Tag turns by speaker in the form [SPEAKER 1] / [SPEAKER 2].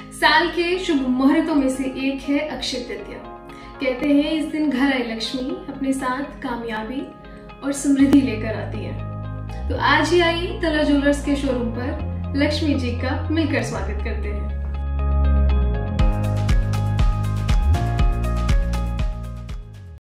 [SPEAKER 1] साल के शुभ मुहूर्तों में से एक है अक्षय तृतीया। कहते हैं इस दिन घर आई लक्ष्मी, अपने साथ कामयाबी और समृद्धि लेकर आती है। तो आज ही आई तला ज्वेलर्स के शोरूम पर लक्ष्मी जी का मिलकर स्वागत करते हैं।